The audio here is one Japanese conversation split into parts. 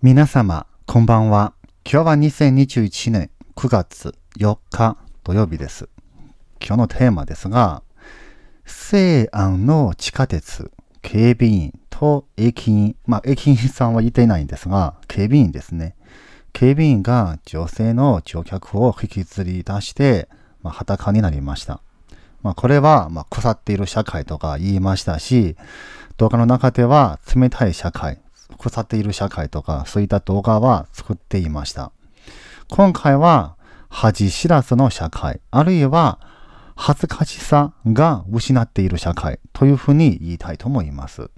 皆様、こんばんは。今日は2021年9月4日土曜日です。今日のテーマですが、西安の地下鉄、警備員と駅員、まあ駅員さんは言っていないんですが、警備員ですね。警備員が女性の乗客を引きずり出して、まあ、裸になりました。まあ、これは、まあ、腐っている社会とか言いましたし、動画の中では冷たい社会、腐っている社会とか、そういった動画は作っていました。今回は、恥知らずの社会、あるいは、恥ずかしさが失っている社会というふうに言いたいと思います。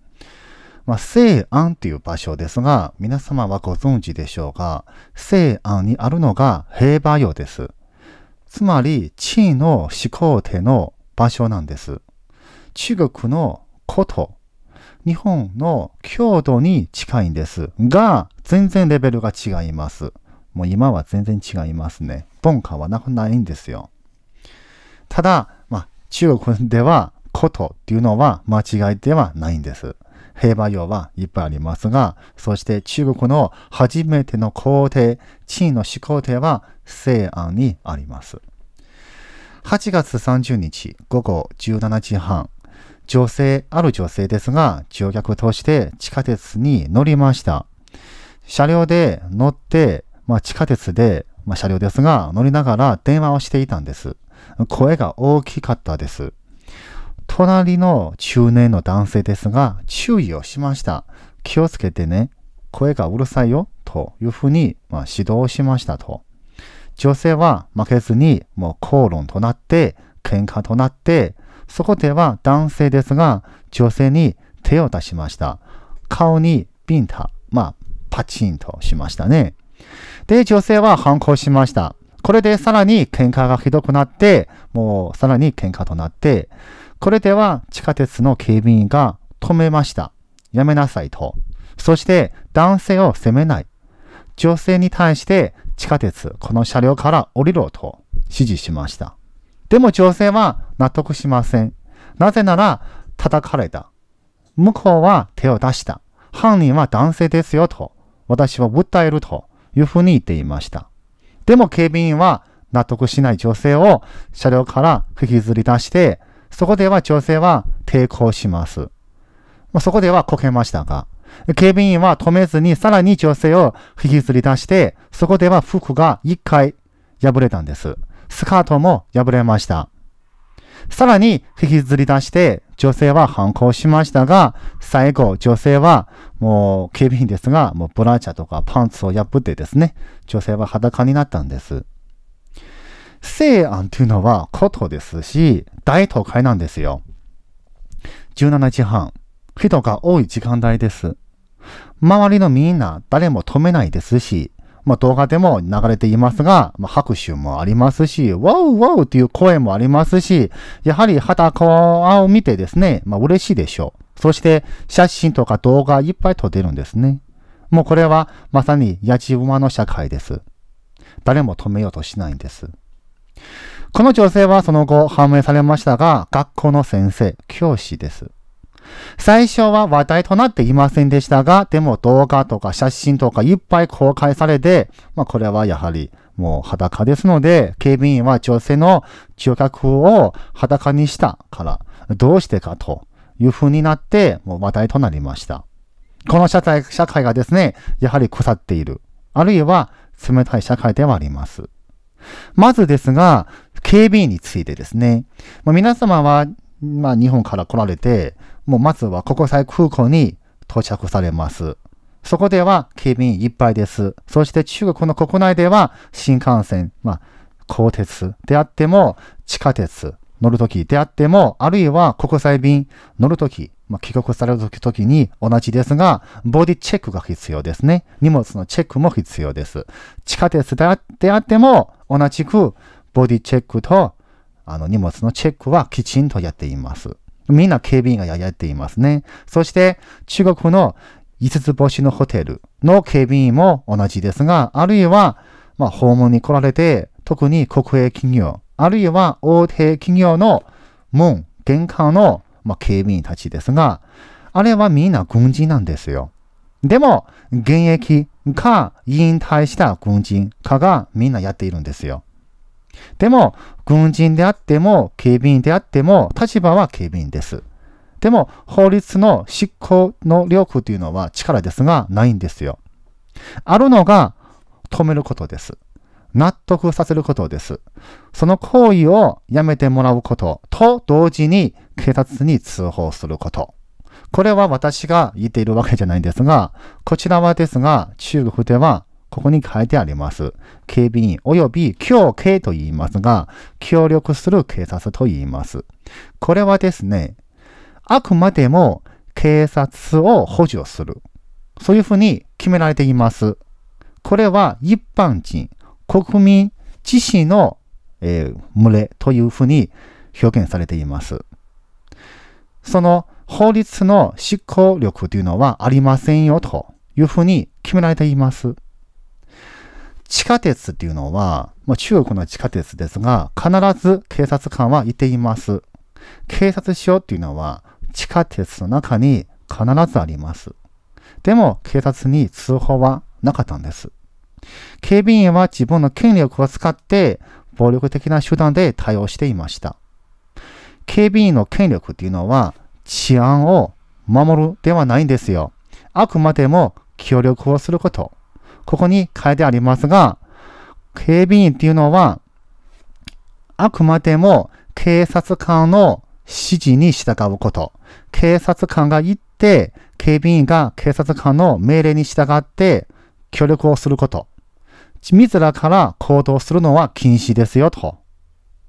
まあ、西安という場所ですが、皆様はご存知でしょうが、西安にあるのが平和洋です。つまり、地位の始皇帝の場所なんです。中国の古都、日本の郷土に近いんですが、全然レベルが違います。もう今は全然違いますね。文化はなくないんですよ。ただ、まあ、中国では古都っていうのは間違いではないんです。平和洋はいっぱいありますが、そして中国の初めての皇帝、地位の始皇帝は西安にあります。8月30日午後17時半、女性、ある女性ですが、乗客として地下鉄に乗りました。車両で乗って、まあ、地下鉄で、まあ、車両ですが、乗りながら電話をしていたんです。声が大きかったです。隣の中年の男性ですが、注意をしました。気をつけてね。声がうるさいよ。というふうに、まあ、指導しましたと。女性は負けずに、もう口論となって、喧嘩となって、そこでは男性ですが、女性に手を出しました。顔にビンタ、まあ、パチンとしましたね。で、女性は反抗しました。これでさらに喧嘩がひどくなって、もうさらに喧嘩となって、これでは地下鉄の警備員が止めました。やめなさいと。そして男性を責めない。女性に対して地下鉄、この車両から降りろと指示しました。でも女性は納得しません。なぜなら叩かれた。向こうは手を出した。犯人は男性ですよと。私は訴えるというふうに言っていました。でも警備員は納得しない女性を車両から引きずり出して、そこでは女性は抵抗します。そこではこけましたが、警備員は止めずにさらに女性を引きずり出して、そこでは服が一回破れたんです。スカートも破れました。さらに引きずり出して女性は反抗しましたが、最後女性はもう警備員ですが、もうブラチャーとかパンツを破ってですね、女性は裸になったんです。西安というのは古都ですし、大都会なんですよ。17時半、人が多い時間帯です。周りのみんな誰も止めないですし、まあ、動画でも流れていますが、まあ、拍手もありますし、ワウワウという声もありますし、やはり裸を見てですね、まあ、嬉しいでしょう。そして写真とか動画いっぱい撮ってるんですね。もうこれはまさにやじ馬の社会です。誰も止めようとしないんです。この女性はその後判明されましたが、学校の先生、教師です。最初は話題となっていませんでしたが、でも動画とか写真とかいっぱい公開されて、まあこれはやはりもう裸ですので、警備員は女性の乗客を裸にしたから、どうしてかという風になって、もう話題となりました。この社会社会がですね、やはり腐っている。あるいは冷たい社会ではあります。まずですが、警備員についてですね。まあ、皆様は、まあ、日本から来られて、もうまずは国際空港に到着されます。そこでは警備員いっぱいです。そして中国の国内では新幹線、まあ、鋼鉄であっても、地下鉄乗るときであっても、あるいは国際便乗るとき、まあ、帰国されるときに同じですが、ボディチェックが必要ですね。荷物のチェックも必要です。地下鉄であであっても、同じくボディチェックとあの荷物のチェックはきちんとやっています。みんな警備員がやっていますね。そして中国の5つ星のホテルの警備員も同じですが、あるいは、まあ、訪問に来られて、特に国営企業、あるいは大手企業の門、玄関の、まあ、警備員たちですが、あれはみんな軍人なんですよ。でも、現役か引退した軍人かがみんなやっているんですよ。でも、軍人であっても、警備員であっても、立場は警備員です。でも、法律の執行の力というのは力ですが、ないんですよ。あるのが、止めることです。納得させることです。その行為をやめてもらうことと同時に警察に通報すること。これは私が言っているわけじゃないんですが、こちらはですが、中国ではここに書いてあります。警備員及び協警と言いますが、協力する警察と言います。これはですね、あくまでも警察を補助する。そういうふうに決められています。これは一般人、国民自身の、えー、群れというふうに表現されています。その法律の執行力というのはありませんよというふうに決められています。地下鉄っていうのは、まあ、中国の地下鉄ですが、必ず警察官はいています。警察署っていうのは地下鉄の中に必ずあります。でも警察に通報はなかったんです。警備員は自分の権力を使って暴力的な手段で対応していました。警備員の権力っていうのは治安を守るではないんですよ。あくまでも協力をすること。ここに書いてありますが、警備員っていうのは、あくまでも警察官の指示に従うこと。警察官が言って、警備員が警察官の命令に従って協力をすること。自らから行動するのは禁止ですよ、と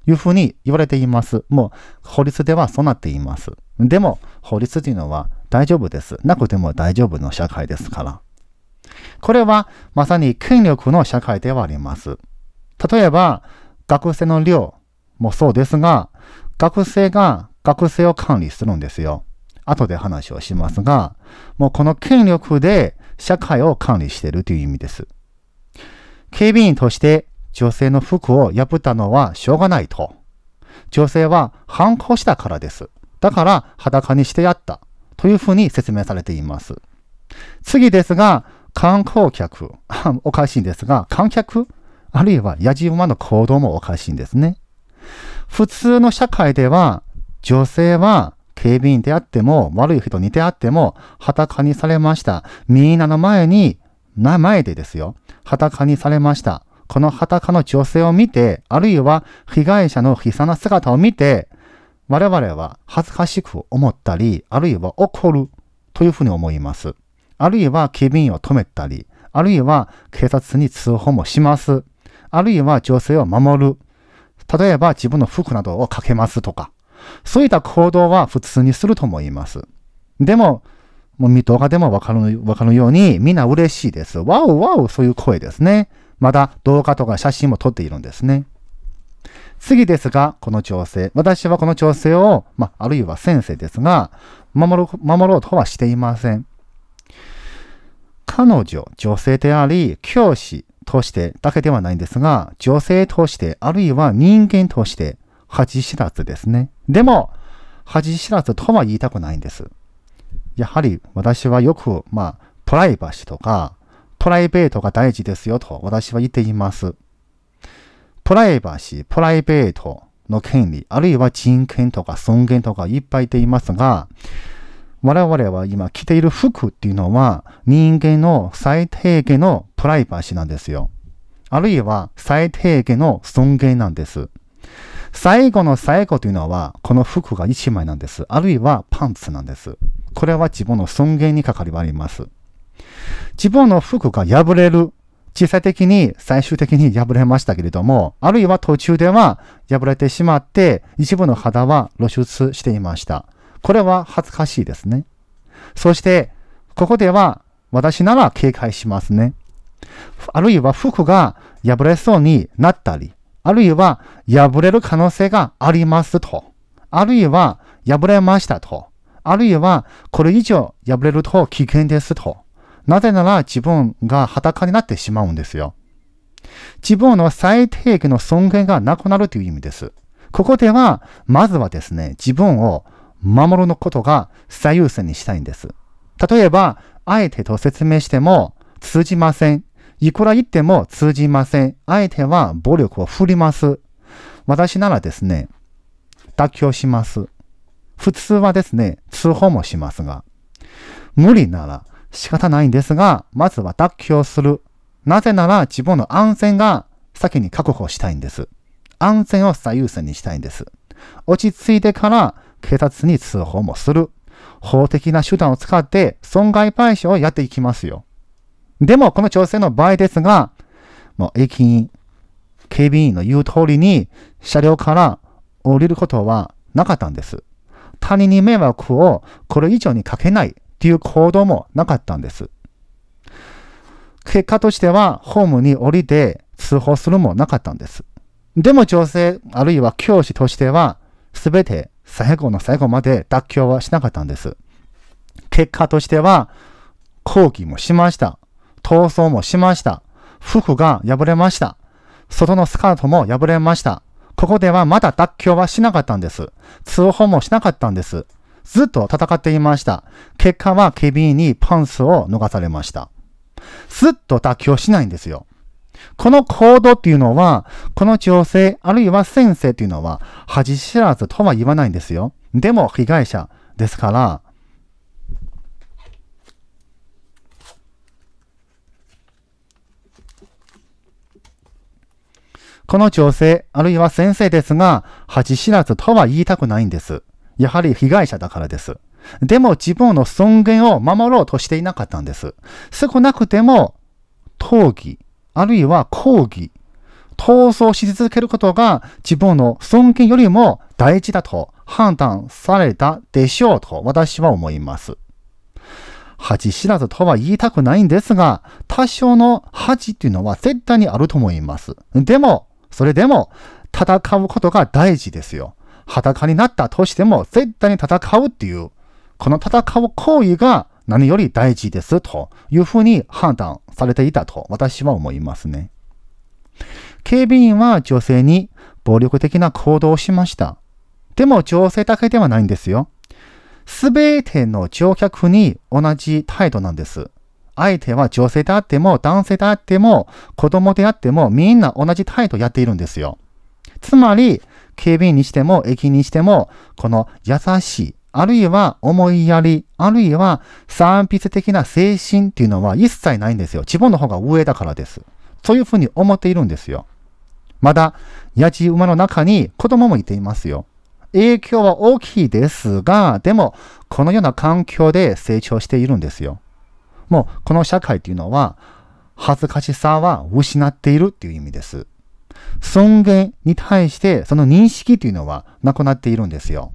いうふうに言われています。もう法律ではそうなっています。でも法律というのは大丈夫です。なくても大丈夫の社会ですから。これはまさに権力の社会ではあります。例えば、学生の量もそうですが、学生が学生を管理するんですよ。後で話をしますが、もうこの権力で社会を管理しているという意味です。警備員として女性の服を破ったのはしょうがないと。女性は反抗したからです。だから裸にしてやった。というふうに説明されています。次ですが、観光客、おかしいんですが、観客、あるいは野じ馬の行動もおかしいんですね。普通の社会では、女性は警備員であっても、悪い人にであっても、裸にされました。みんなの前に、名前でですよ。裸にされました。この裸の女性を見て、あるいは被害者の悲惨な姿を見て、我々は恥ずかしく思ったり、あるいは怒るというふうに思います。あるいは警備員を止めたり、あるいは警察に通報もします。あるいは女性を守る。例えば自分の服などをかけますとか。そういった行動は普通にすると思います。でも、もう動画でもわかる、わかるようにみんな嬉しいです。ワオワオそういう声ですね。まだ動画とか写真も撮っているんですね。次ですが、この調整。私はこの調整を、まあ、あるいは先生ですが、守ろう、守ろうとはしていません。彼女、女性であり、教師としてだけではないんですが、女性として、あるいは人間として、恥知らずですね。でも、恥知らずとは言いたくないんです。やはり私はよく、まあ、プライバシーとか、プライベートが大事ですよと私は言っています。プライバシー、プライベートの権利、あるいは人権とか尊厳とかいっぱい言っていますが、我々は今着ている服っていうのは人間の最低限のプライバシーなんですよ。あるいは最低限の尊厳なんです。最後の最後というのはこの服が一枚なんです。あるいはパンツなんです。これは自分の尊厳にかかりあります。自分の服が破れる。小さい的に最終的に破れましたけれども、あるいは途中では破れてしまって一部の肌は露出していました。これは恥ずかしいですね。そして、ここでは私なら警戒しますね。あるいは服が破れそうになったり、あるいは破れる可能性がありますと。あるいは破れましたと。あるいはこれ以上破れると危険ですと。なぜなら自分が裸になってしまうんですよ。自分の最低限の尊厳がなくなるという意味です。ここでは、まずはですね、自分を守るのことが最優先にしたいんです。例えば、相手と説明しても通じません。いくら言っても通じません。相手は暴力を振ります。私ならですね、妥協します。普通はですね、通報もしますが、無理なら仕方ないんですが、まずは妥協する。なぜなら自分の安全が先に確保したいんです。安全を最優先にしたいんです。落ち着いてから警察に通報もする。法的な手段を使って損害賠償をやっていきますよ。でも、この女性の場合ですが、もう駅員、警備員の言う通りに車両から降りることはなかったんです。他人に迷惑をこれ以上にかけないっていう行動もなかったんです。結果としては、ホームに降りて通報するもなかったんです。でも女性、あるいは教師としては、すべて最後の最後まで妥協はしなかったんです。結果としては、抗議もしました。逃走もしました。服が破れました。外のスカートも破れました。ここではまだ妥協はしなかったんです。通報もしなかったんです。ずっと戦っていました。結果は警備員にパンスを逃されました。ずっと妥協しないんですよ。この行動っていうのは、この女性、あるいは先生っていうのは、恥知らずとは言わないんですよ。でも、被害者ですから、この女性、あるいは先生ですが、恥知らずとは言いたくないんです。やはり被害者だからです。でも自分の尊厳を守ろうとしていなかったんです。少なくても、討議、あるいは抗議、闘争し続けることが自分の尊厳よりも大事だと判断されたでしょうと私は思います。恥知らずとは言いたくないんですが、多少の恥っていうのは絶対にあると思います。でも、それでも戦うことが大事ですよ。裸になったとしても絶対に戦うっていう、この戦う行為が何より大事ですというふうに判断されていたと私は思いますね。警備員は女性に暴力的な行動をしました。でも女性だけではないんですよ。すべての乗客に同じ態度なんです。相手は女性であっても男性であっても子供であってもみんな同じ態度やっているんですよ。つまり、警備員にしても駅にしても、この優しい、あるいは思いやり、あるいは産筆的な精神っていうのは一切ないんですよ。自分の方が上だからです。そういうふうに思っているんですよ。まだ、やじ馬の中に子供もいていますよ。影響は大きいですが、でも、このような環境で成長しているんですよ。もう、この社会っていうのは、恥ずかしさは失っているっていう意味です。尊厳に対してその認識というのはなくなっているんですよ。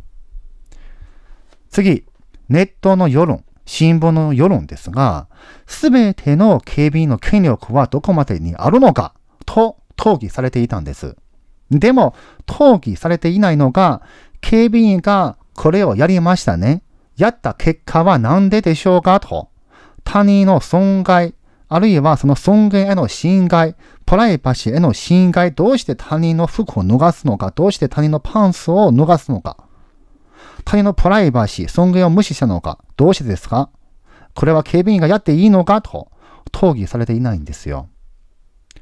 次、ネットの世論、新聞の世論ですが、すべての警備員の権力はどこまでにあるのかと討議されていたんです。でも、討議されていないのが、警備員がこれをやりましたね。やった結果は何ででしょうかと。他人の損害、あるいはその尊厳への侵害、プライバシーへの侵害、どうして他人の服を脱がすのか、どうして他人のパンツを脱がすのか。他人のプライバシー、尊厳を無視したのか、どうしてですか？これは警備員がやっていいのかと、討議されていないんですよ。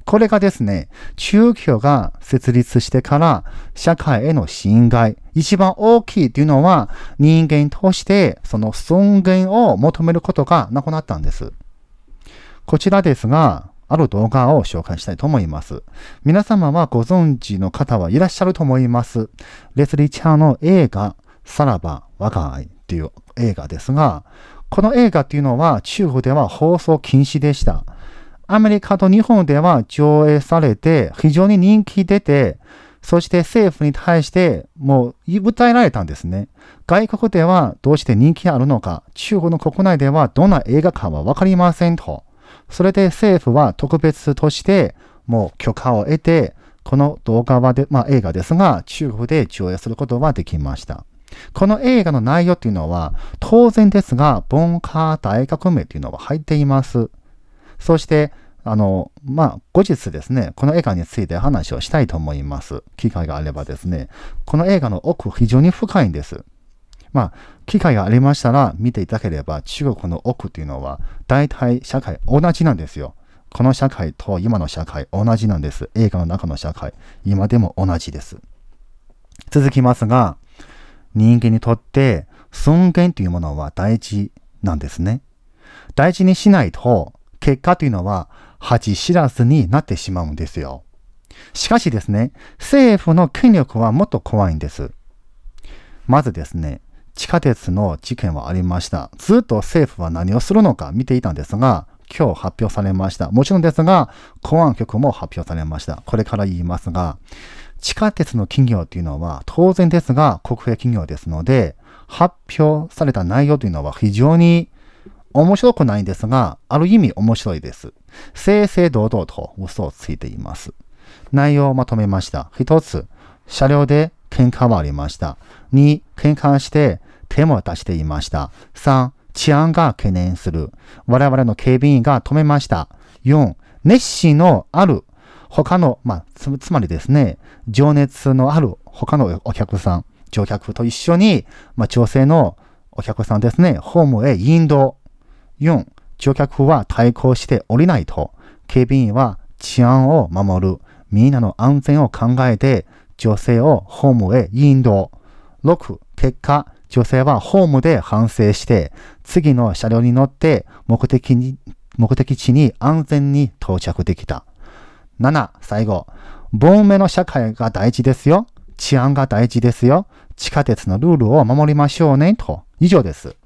これがですね、宗教が設立してから社会への侵害、一番大きいというのは人間としてその尊厳を求めることがなくなったんです。こちらですが、ある動画を紹介したいと思います。皆様はご存知の方はいらっしゃると思います。レスリー・チャーの映画、さらば我が愛っていう映画ですが、この映画っていうのは中国では放送禁止でした。アメリカと日本では上映されて非常に人気出て、そして政府に対してもう訴えられたんですね。外国ではどうして人気あるのか、中国の国内ではどんな映画かはわかりませんと。それで政府は特別としてもう許可を得て、この動画はで、まあ映画ですが、中国で上映することはできました。この映画の内容っていうのは、当然ですが、文化大革命っていうのは入っています。そして、あの、まあ、後日ですね、この映画について話をしたいと思います。機会があればですね、この映画の奥非常に深いんです。まあ、機会がありましたら見ていただければ、中国の奥というのは、大体社会同じなんですよ。この社会と今の社会同じなんです。映画の中の社会、今でも同じです。続きますが、人間にとって尊厳というものは大事なんですね。大事にしないと、結果というのは恥知らずになってしまうんですよ。しかしですね、政府の権力はもっと怖いんです。まずですね、地下鉄の事件はありました。ずっと政府は何をするのか見ていたんですが、今日発表されました。もちろんですが、公安局も発表されました。これから言いますが、地下鉄の企業というのは当然ですが国営企業ですので、発表された内容というのは非常に面白くないんですが、ある意味面白いです。正々堂々と嘘をついています。内容をまとめました。一つ、車両で喧嘩はありました。2、喧嘩して手も出していました。3、治安が懸念する。我々の警備員が止めました。4、熱心のある他の、まあ、つつまりですね、情熱のある他のお客さん、乗客と一緒に、まあ、女性のお客さんですね、ホームへ引導。4、乗客は対抗して降りないと、警備員は治安を守る、みんなの安全を考えて、女性をホームへ引導。6、結果、女性はホームで反省して、次の車両に乗って目的に、目的地に安全に到着できた。7、最後。亡命の社会が大事ですよ。治安が大事ですよ。地下鉄のルールを守りましょうね。と。以上です。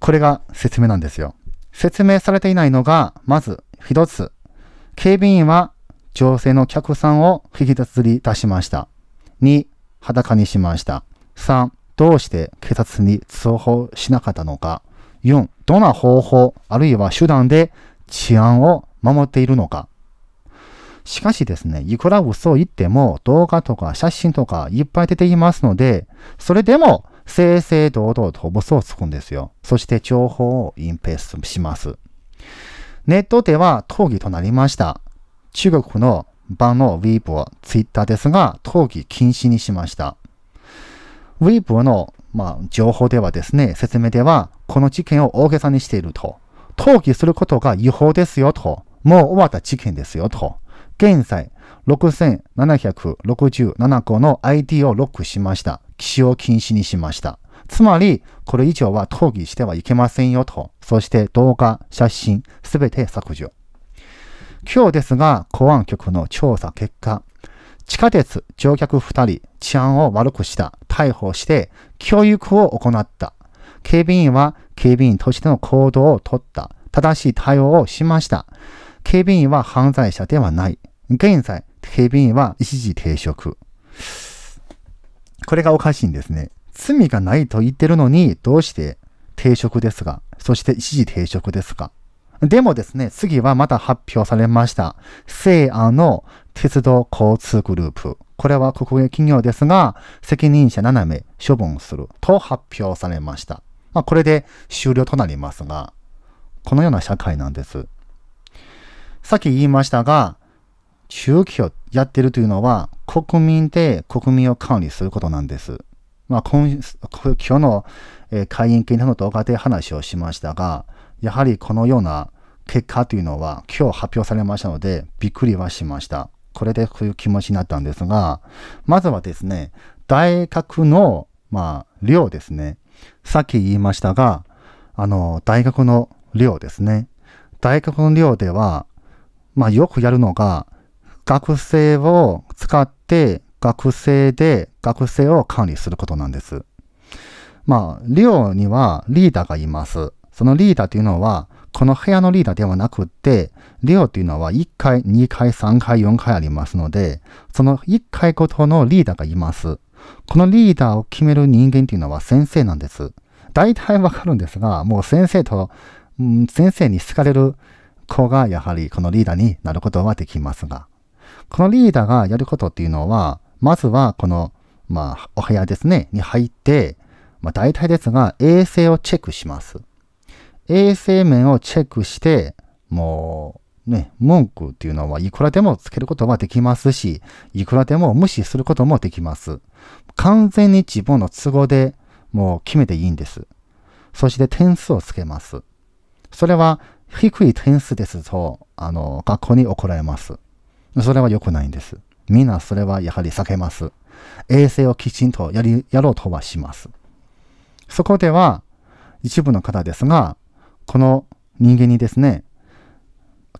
これが説明なんですよ。説明されていないのが、まず一つ。警備員は女性の客さんを引きずり出しました。2、裸にしました。3、どうして警察に通報しなかったのか。4、どんな方法、あるいは手段で治安を守っているのか。しかしですね、いくら嘘を言っても動画とか写真とかいっぱい出ていますので、それでも正々堂々と嘘をつくんですよ。そして情報を隠蔽します。ネットでは討議となりました。中国の版の Weibo、Twitter ですが、討議禁止にしました。Weibo の、まあ、情報ではですね、説明では、この事件を大げさにしていると。討議することが違法ですよと。もう終わった事件ですよと。現在、6767個の ID をロックしました。起使用禁止にしました。つまり、これ以上は討議してはいけませんよと。そして動画、写真、すべて削除。今日ですが、公安局の調査結果、地下鉄乗客2人、治安を悪くした、逮捕して、教育を行った。警備員は警備員としての行動をとった。正しい対応をしました。警備員は犯罪者ではない。現在、警備員は一時停職。これがおかしいんですね。罪がないと言ってるのに、どうして停職ですが、そして一時停職ですか？でもですね、次はまた発表されました。西安の鉄道交通グループ。これは国営企業ですが、責任者7名処分すると発表されました。まあ、これで終了となりますが、このような社会なんです。さっき言いましたが、宗教やってるというのは国民で国民を管理することなんです。まあ、今今日の、え、会員権の動画で話をしましたが、やはりこのような結果というのは今日発表されましたのでびっくりはしました。これでこういう気持ちになったんですが、まずはですね、大学の、まあ、量ですね。さっき言いましたが、あの、大学の量ですね。大学の量では、まあよくやるのが、学生を使って学生で学生を管理することなんです。まあ、寮にはリーダーがいます。そのリーダーというのは、この部屋のリーダーではなくて、寮というのは1回、2回、3回、4回ありますので、その1回ごとのリーダーがいます。このリーダーを決める人間というのは先生なんです。大体わかるんですが、もう先生と、うん、先生に好かれる子がやはりこのリーダーになることはできますが、このリーダーがやることっていうのは、まずはこの、まあ、お部屋ですね、に入って、まあ、大体ですが、衛生をチェックします。衛生面をチェックして、もう、ね、文句っていうのはいくらでもつけることはできますし、いくらでも無視することもできます。完全に自分の都合でもう決めていいんです。そして点数をつけます。それは低い点数ですと、あの、学校に怒られます。それは良くないんです。みんなそれはやはり避けます。衛生をきちんとやり、やろうとはします。そこでは、一部の方ですが、この人間にですね、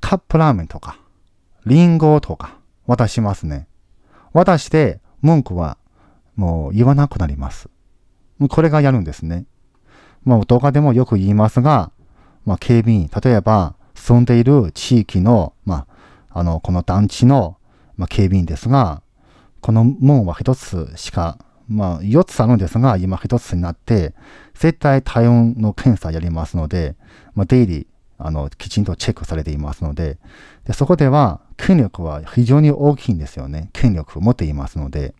カップラーメンとか、リンゴとか渡しますね。渡して文句はもう言わなくなります。これがやるんですね。もう動画でもよく言いますが、まあ、警備員、例えば住んでいる地域の、まあ、あの、この団地の、まあ、警備員ですが、この門は一つしか、まあ、四つあるんですが、今一つになって、絶対体温の検査やりますので、まあ、デイリー、あの、きちんとチェックされていますので、でそこでは、権力は非常に大きいんですよね。権力を持っていますので。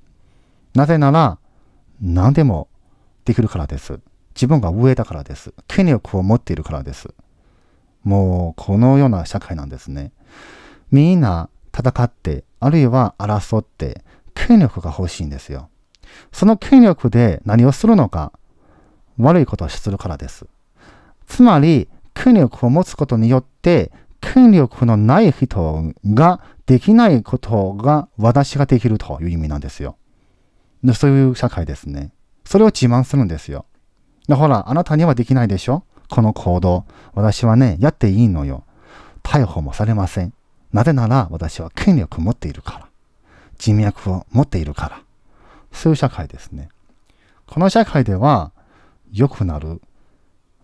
なぜなら、何でもできるからです。自分が上だからです。権力を持っているからです。もう、このような社会なんですね。みんな戦って、あるいは争って、権力が欲しいんですよ。その権力で何をするのか、悪いことをするからです。つまり、権力を持つことによって、権力のない人ができないことが私ができるという意味なんですよ。そういう社会ですね。それを自慢するんですよ。ほら、あなたにはできないでしょ？この行動。私はね、やっていいのよ。逮捕もされません。なぜなら私は権力を持っているから。人脈を持っているから。そういう社会ですね。この社会では良くなる、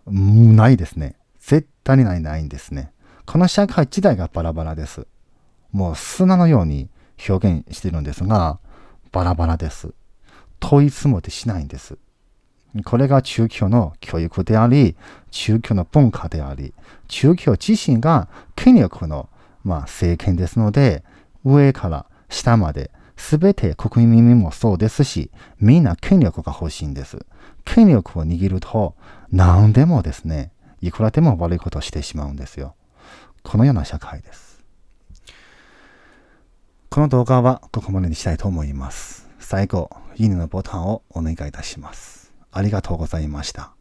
ないですね。絶対にないないんですね。この社会自体がバラバラです。もう砂のように表現しているんですが、バラバラです。統一もしないんです。これが宗教の教育であり、宗教の文化であり、宗教自身が権力の、まあ、政権ですので、上から下まで全て国民もそうですし、みんな権力が欲しいんです。権力を握ると、何でもですね、いくらでも悪いことをしてしまうんですよ。このような社会です。この動画はここまでにしたいと思います。最後、いいねのボタンをお願いいたします。ありがとうございました。